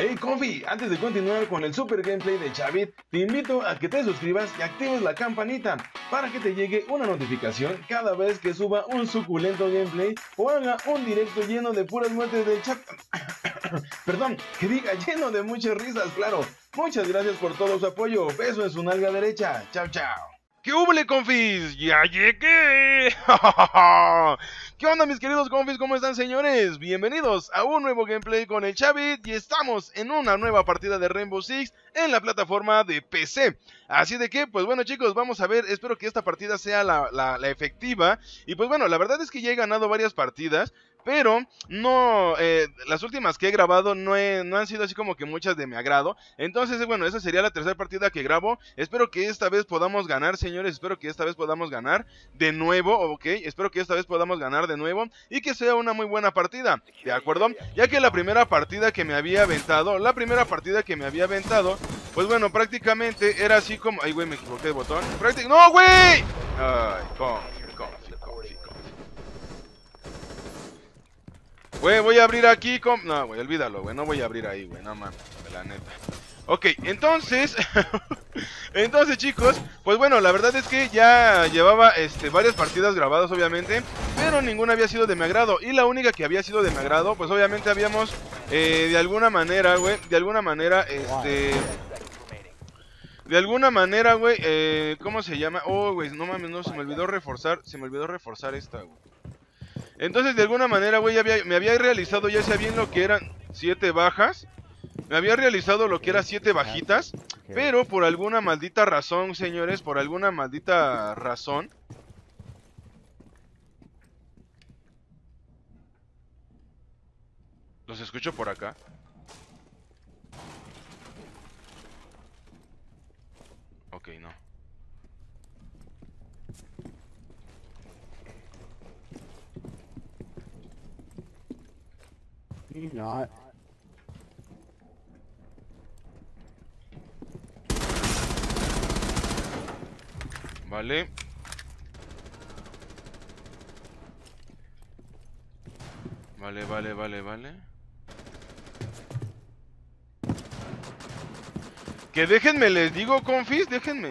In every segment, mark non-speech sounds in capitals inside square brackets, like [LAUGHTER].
Hey Confi, antes de continuar con el super gameplay de Chavit, te invito a que te suscribas y actives la campanita para que te llegue una notificación cada vez que suba un suculento gameplay o haga un directo lleno de puras muertes de chat. [COUGHS] Perdón, que diga lleno de muchas risas, claro. Muchas gracias por todo su apoyo. Beso en su nalga derecha. Chao, chao. ¿Qué hubo, confis? ¡Ya llegué! [LAUGHS] ¿Qué onda, mis queridos confis? ¿Cómo están, señores? Bienvenidos a un nuevo gameplay con el Chavit y estamos en una nueva partida de Rainbow Six en la plataforma de PC. Así de que, pues bueno, chicos, vamos a ver. Espero que esta partida sea la, la efectiva. Y pues bueno, la verdad es que ya he ganado varias partidas pero no, eh, las últimas que he grabado no, no han sido así como que muchas de mi agrado. Entonces, bueno, esa sería la tercera partida que grabo. Espero que esta vez podamos ganar, señores. Espero que esta vez podamos ganar de nuevo, ¿ok? Espero que esta vez podamos ganar de nuevo y que sea una muy buena partida, ¿de acuerdo? Ya que la primera partida que me había aventado, la primera partida que me había aventado, pues bueno, prácticamente era así como... Ay, güey, me equivoqué de botón. ¡No, güey! Ay, ¿cómo? Güey, voy a abrir aquí con... No, güey, olvídalo, güey. No voy a abrir ahí, güey. No mames, la neta. Ok, entonces... [LAUGHS] entonces, chicos, pues bueno, la verdad es que ya llevaba este, varias partidas grabadas, obviamente. Pero ninguna había sido de mi agrado. Y la única que había sido de mi agrado, pues obviamente habíamos... Eh, de alguna manera, güey. De alguna manera, este... De alguna manera, güey, eh, ¿cómo se llama? Oh, güey, no mames, no, se me olvidó reforzar, se me olvidó reforzar esta, güey. Entonces, de alguna manera, güey, me había realizado ya sea bien lo que eran siete bajas. Me había realizado lo que era siete bajitas. Pero por alguna maldita razón, señores, por alguna maldita razón. Los escucho por acá. Ok, no. Not. Vale. Vale, vale, vale, vale. Que déjenme, les digo, confis, déjenme.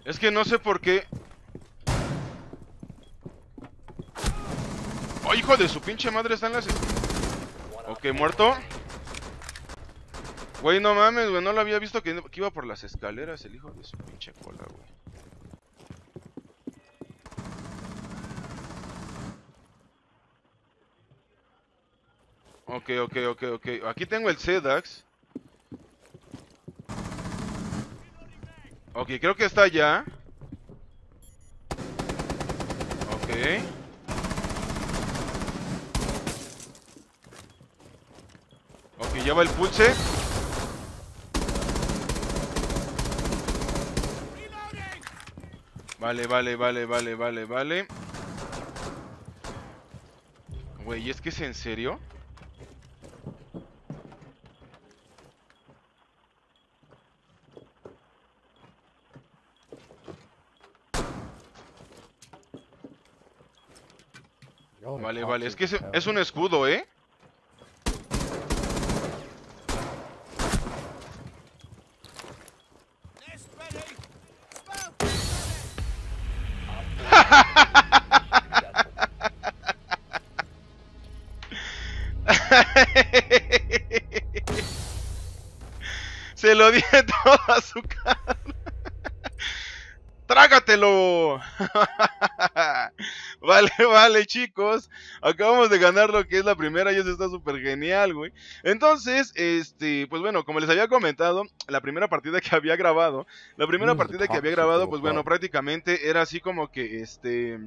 Es que no sé por qué. ¡Oh, hijo de su pinche madre! Están las... Ok, muerto. Güey, no mames, güey. No lo había visto que, iba por las escaleras el hijo de su pinche cola, güey. Ok, ok, ok, ok. Aquí tengo el Zedax. Ok, creo que está allá. Ok. Ok, ya va el pulse. Vale, vale, vale, vale, vale, vale. Güey, ¿es que es en serio? Vale, vale, es que es, un escudo, ¿eh? [LAUGHS] Se lo di todo a su cara. [LAUGHS] ¡Trágatelo! [LAUGHS] vale, [LAUGHS] vale, chicos. Acabamos de ganar lo que es la primera y eso está súper genial, güey. Entonces, este, pues bueno, como les había comentado, la primera partida que [LAUGHS] había grabado, la primera partida que había grabado, pues bueno, prácticamente era así como que, este...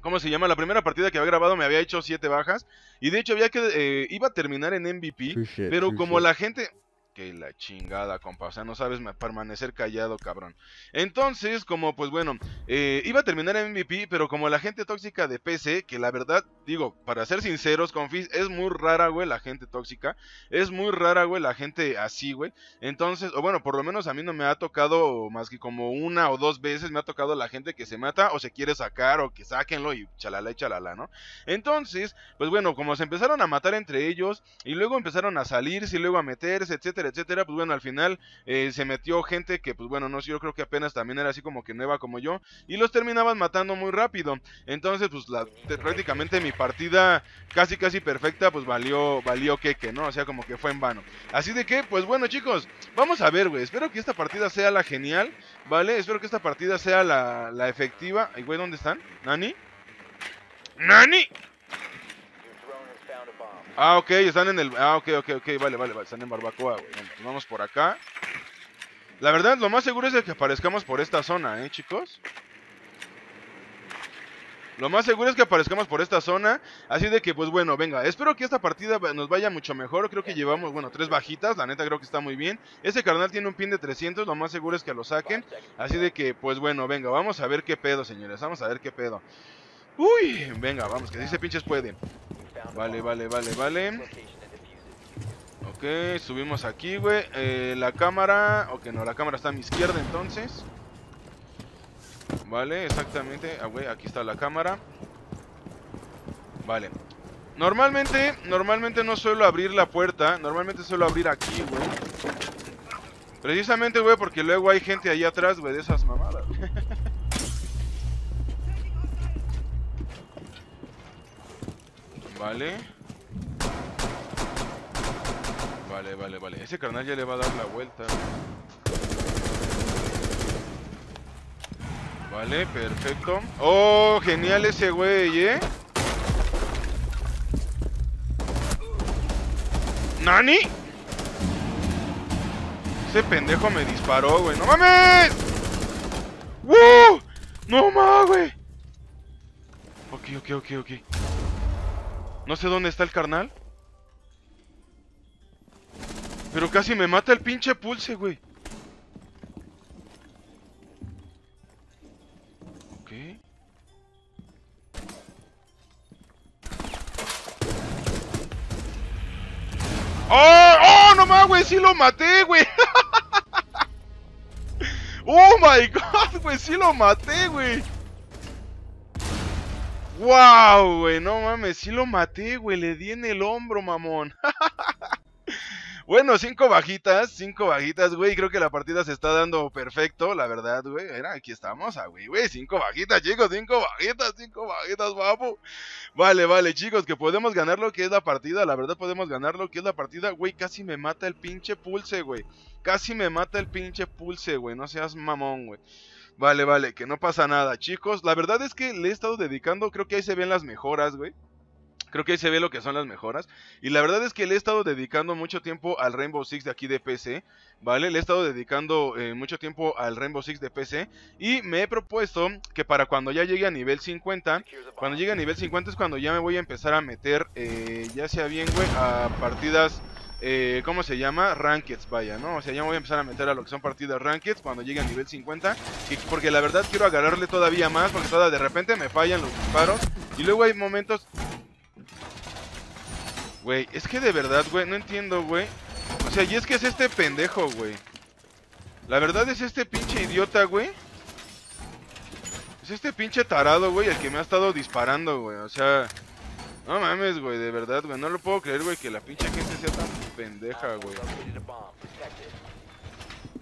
¿Cómo se llama? La primera partida que había grabado me había hecho 7 bajas. Y de hecho había que... Eh, iba a terminar en MVP. pero como la gente que la chingada, compa. O sea, no sabes permanecer callado, cabrón. Entonces, como pues bueno, eh, iba a terminar en MVP, pero como la gente tóxica de PC, que la verdad, digo, para ser sinceros, confis, es muy rara, güey, la gente tóxica. Es muy rara, güey, la gente así, güey. Entonces, o bueno, por lo menos a mí no me ha tocado más que como una o dos veces me ha tocado la gente que se mata o se quiere sacar o que sáquenlo y chalala y chalala, ¿no? Entonces, pues bueno, como se empezaron a matar entre ellos y luego empezaron a salirse y luego a meterse, etcétera, etcétera, pues bueno, al final eh, se metió gente que, pues bueno, no sé, yo creo que apenas también era así como que nueva como yo, y los terminaban matando muy rápido. Entonces, pues prácticamente mi partida casi casi perfecta, pues valió, valió queque, ¿no? O sea, como que fue en vano. Así de que, pues bueno, chicos, vamos a ver, güey. Espero que esta partida sea la genial, ¿vale? Espero que esta partida sea la, la efectiva. ¿Y güey, dónde están? ¿Nani? ¡Nani! Ah, ok, están en el... Ah, ok, ok, ok, vale, vale, vale, están en barbacoa, güey. Pues vamos por acá. La verdad, lo más seguro es de que aparezcamos por esta zona, ¿eh, chicos? Lo más seguro es que aparezcamos por esta zona. Así de que, pues bueno, venga. Espero que esta partida nos vaya mucho mejor. Creo que llevamos, bueno, tres bajitas. La neta creo que está muy bien. Ese carnal tiene un pin de 300. Lo más seguro es que lo saquen. Así de que, pues bueno, venga. Vamos a ver qué pedo, señores. Vamos a ver qué pedo. Uy, venga, vamos. Que si se pinches pueden. Vale, vale, vale, vale. Ok, subimos aquí, güey. Eh, la cámara... Ok, no, la cámara está a mi izquierda entonces. Vale, exactamente. Ah, güey, aquí está la cámara. Vale. Normalmente, normalmente no suelo abrir la puerta. Normalmente suelo abrir aquí, güey. Precisamente, güey, porque luego hay gente ahí atrás, güey, de esas mamadas. [LAUGHS] Vale. Vale, vale, vale. Ese carnal ya le va a dar la vuelta. Vale, perfecto. Oh, genial ese güey, ¿eh? ¿Nani? Ese pendejo me disparó, güey. ¡No mames! ¡Woo! ¡No mames, güey! Ok, ok, ok, ok. No sé dónde está el carnal. Pero casi me mata el pinche pulse, güey. Ok. ¡Oh! ¡Oh! ¡No mames, güey! ¡Sí lo maté, güey! [LAUGHS] ¡Oh, my God, güey! ¡Sí lo maté, güey! ¡Wow, güey! No mames, sí lo maté, güey. Le di en el hombro, mamón. [LAUGHS] bueno, cinco bajitas, cinco bajitas, güey. Creo que la partida se está dando perfecto, la verdad, güey. Mira, aquí estamos, ah, güey, güey. Cinco bajitas, chicos, cinco bajitas, cinco bajitas, papu. Vale, vale, chicos, que podemos ganar lo que es la partida. La verdad, podemos ganar lo que es la partida. Güey, casi me mata el pinche pulse, güey. Casi me mata el pinche pulse, güey. No seas mamón, güey. Vale, vale, que no pasa nada, chicos. La verdad es que le he estado dedicando, creo que ahí se ven las mejoras, güey. Creo que ahí se ve lo que son las mejoras. Y la verdad es que le he estado dedicando mucho tiempo al Rainbow Six de aquí de PC. ¿Vale? Le he estado dedicando eh, mucho tiempo al Rainbow Six de PC. Y me he propuesto que para cuando ya llegue a nivel 50. Cuando llegue a nivel 50 es cuando ya me voy a empezar a meter. Eh, ya sea bien, güey, a partidas eh, ¿cómo se llama? Rankeds, vaya, ¿no? O sea, ya me voy a empezar a meter a lo que son partidas Rankeds cuando llegue a nivel 50. Y porque la verdad quiero agarrarle todavía más, porque toda, de repente me fallan los disparos. Y luego hay momentos... Güey, es que de verdad, güey, no entiendo, güey. O sea, y es que es este pendejo, güey. La verdad es este pinche idiota, güey. Es este pinche tarado, güey, el que me ha estado disparando, güey. O sea... No mames, güey, de verdad, güey. No lo puedo creer, güey, que la pinche gente sea tan pendeja, güey.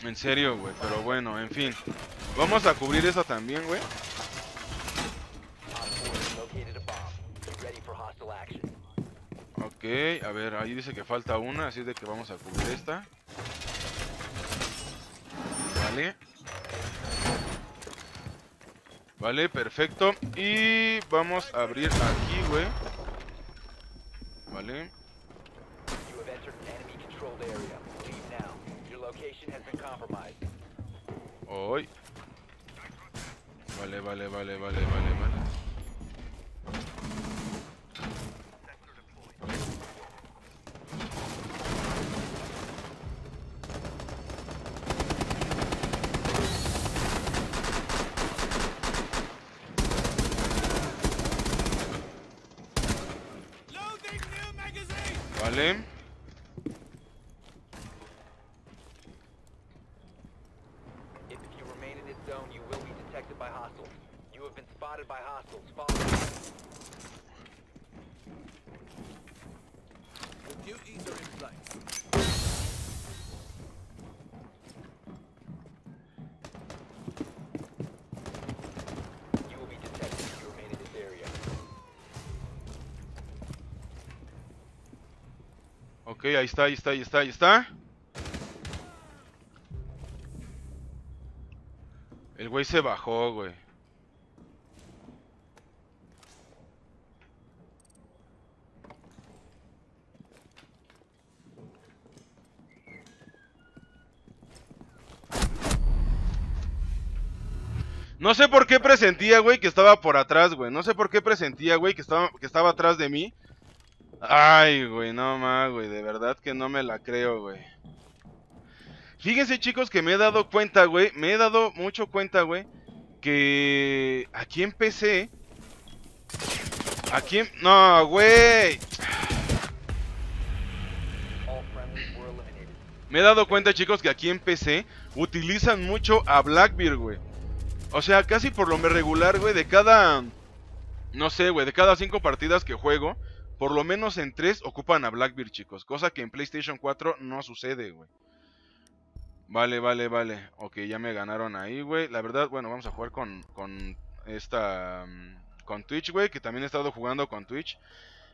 En serio, güey. Pero bueno, en fin. Vamos a cubrir eso también, güey. Ok, a ver, ahí dice que falta una, así de que vamos a cubrir esta. Vale. Vale, perfecto. Y vamos a abrir aquí, güey. Vale. You have entered an enemy controlled area. Leave now. Your location has been compromised. Hoy. Vale, vale, vale, vale, vale, vale. السلام ahí está, ahí está, ahí está, ahí está. El güey se bajó, güey. No sé por qué presentía, güey, que estaba por atrás, güey. No sé por qué presentía, güey, que estaba, que estaba atrás de mí. Ay, güey, no más, güey, de verdad que no me la creo, güey. Fíjense, chicos, que me he dado cuenta, güey, me he dado mucho cuenta, güey, que aquí en PC... Aquí. No, güey. Me he dado cuenta, chicos, que aquí en PC utilizan mucho a Blackbeard, güey. O sea, casi por lo regular, güey, de cada... No sé, güey, de cada cinco partidas que juego, por lo menos en tres ocupan a Blackbeard, chicos. Cosa que en PlayStation 4 no sucede, güey. Vale, vale, vale. Ok, ya me ganaron ahí, güey. La verdad, bueno, vamos a jugar con, con esta... mm, Con Twitch, güey, que también he estado jugando con Twitch.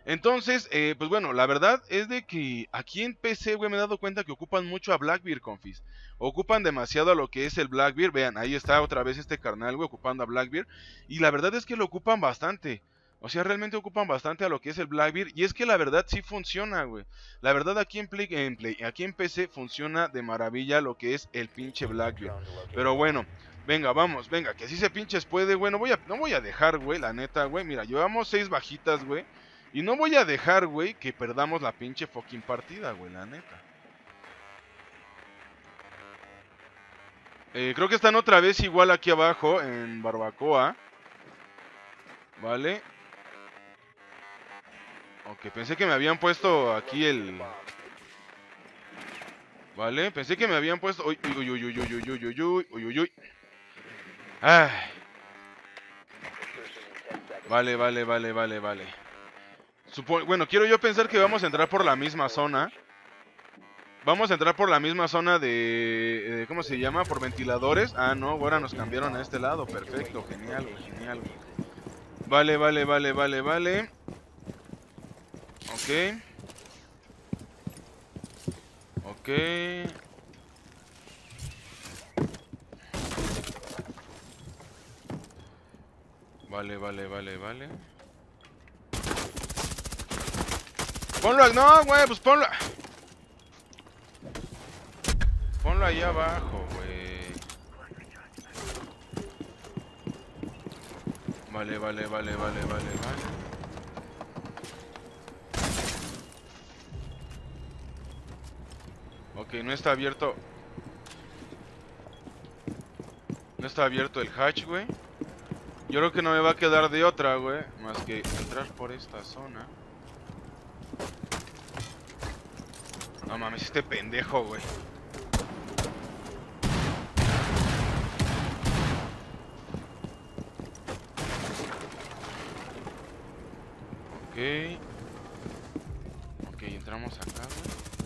Entonces, eh, pues bueno, la verdad es de que aquí en PC, güey, me he dado cuenta que ocupan mucho a Blackbeard, confis. Ocupan demasiado a lo que es el Blackbeard. Vean, ahí está otra vez este carnal, güey, ocupando a Blackbeard. Y la verdad es que lo ocupan bastante. O sea, realmente ocupan bastante a lo que es el Blackbeard. Y es que la verdad sí funciona, güey. La verdad aquí en, Play, en Play- aquí en PC funciona de maravilla lo que es el pinche Blackbeard. Pero bueno, venga, vamos, venga, que así se pinches puede, güey. No voy a, no voy a dejar, güey, la neta, güey. Mira, llevamos seis bajitas, güey. Y no voy a dejar, güey, que perdamos la pinche fucking partida, güey, la neta. Eh, creo que están otra vez igual aquí abajo, en Barbacoa. Vale. Ok, pensé que me habían puesto aquí el... Vale, pensé que me habían puesto... Uy, uy, uy, uy, uy, uy, uy, uy, uy, uy, uy. Ay, Insertion in 10 seconds. vale, vale, vale, vale, vale. Bueno, quiero yo pensar que vamos a entrar por la misma zona. Vamos a entrar por la misma zona de... eh, ¿Cómo se llama? Por ventiladores. Ah, no, ahora nos cambiaron a este lado. Perfecto, genial, genial. Vale, vale, vale, vale, vale. Ok. Ok. Vale, vale, vale, vale. Ponlo, no, güey, pues ponlo. Ponlo ahí abajo, güey. Vale, vale, vale, vale, vale, vale. Ok, no está abierto. No está abierto el hatch, güey. Yo creo que no me va a quedar de otra, güey. Más que entrar por esta zona. No mames, este pendejo, güey. Ok. Ok, entramos acá, güey.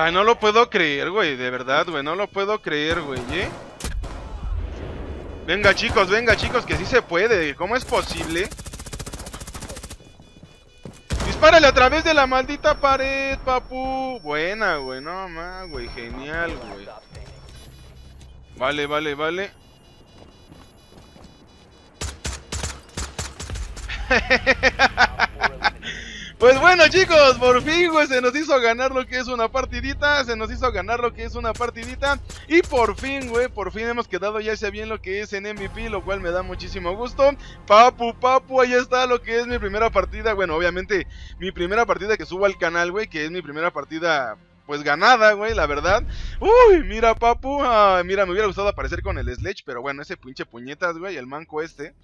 Ay, no lo puedo creer, güey. De verdad, güey. No lo puedo creer, güey. ¿eh? Venga chicos, venga chicos, que sí se puede. ¿Cómo es posible? Dispárale a través de la maldita pared, papu. Buena, güey. No más, güey. Genial, güey. Vale, vale, vale. [LAUGHS] Pues bueno chicos, por fin güey, se nos hizo ganar lo que es una partidita, se nos hizo ganar lo que es una partidita y por fin güey, por fin hemos quedado ya sea bien lo que es en MVP, lo cual me da muchísimo gusto. Papu, papu, ahí está lo que es mi primera partida, bueno, obviamente mi primera partida que subo al canal güey, que es mi primera partida pues ganada, güey, la verdad. Uy, mira, papu. ah, mira, me hubiera gustado aparecer con el Sledge, pero bueno, ese pinche puñetas, güey, el manco este.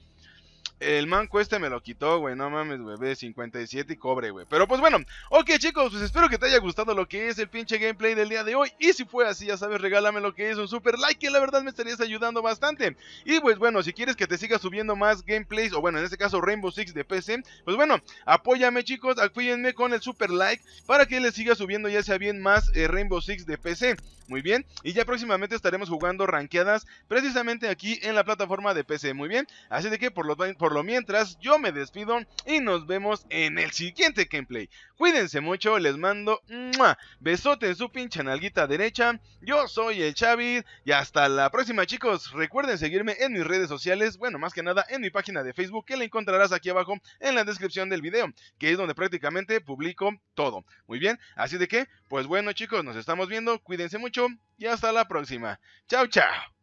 El manco este me lo quitó, güey. No mames, güey. Ve 57 y cobre, güey. Pero pues bueno. Ok, chicos. Pues espero que te haya gustado lo que es el pinche gameplay del día de hoy. Y si fue así, ya sabes, regálame lo que es un super like. Que la verdad me estarías ayudando bastante. Y pues bueno, si quieres que te siga subiendo más gameplays. O bueno, en este caso Rainbow Six de PC. Pues bueno, apóyame, chicos. Apóyenme con el super like. Para que les siga subiendo ya sea bien más eh, Rainbow Six de PC. Muy bien. Y ya próximamente estaremos jugando rankeadas. Precisamente aquí en la plataforma de PC. Muy bien. Así de que por lo, por lo mientras yo me despido y nos vemos en el siguiente gameplay. Cuídense mucho, les mando ¡mua! besote en su pinche nalguita derecha. Yo soy el Xavi y hasta la próxima chicos. Recuerden seguirme en mis redes sociales, bueno más que nada en mi página de Facebook que la encontrarás aquí abajo en la descripción del video, que es donde prácticamente publico todo. Muy bien, así de que, pues bueno chicos, nos estamos viendo, cuídense y hasta la próxima. Chao, chao.